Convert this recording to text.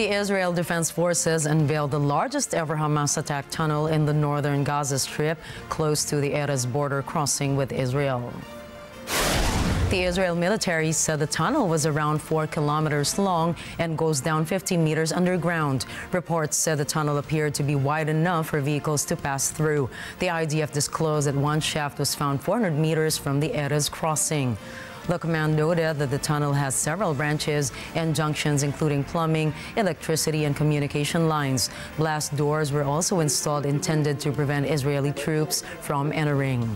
The Israel Defense Forces unveiled the largest ever Hamas attack tunnel in the northern Gaza Strip, close to the Erez border crossing with Israel. The Israel military said the tunnel was around 4 kilometers long and goes down 50 meters underground. Reports said the tunnel appeared to be wide enough for vehicles to pass through. The IDF disclosed that one shaft was found 400 meters from the Erez crossing. The command noted that the tunnel has several branches and junctions, including plumbing, electricity, and communication lines. Blast doors were also installed intended to prevent Israeli troops from entering.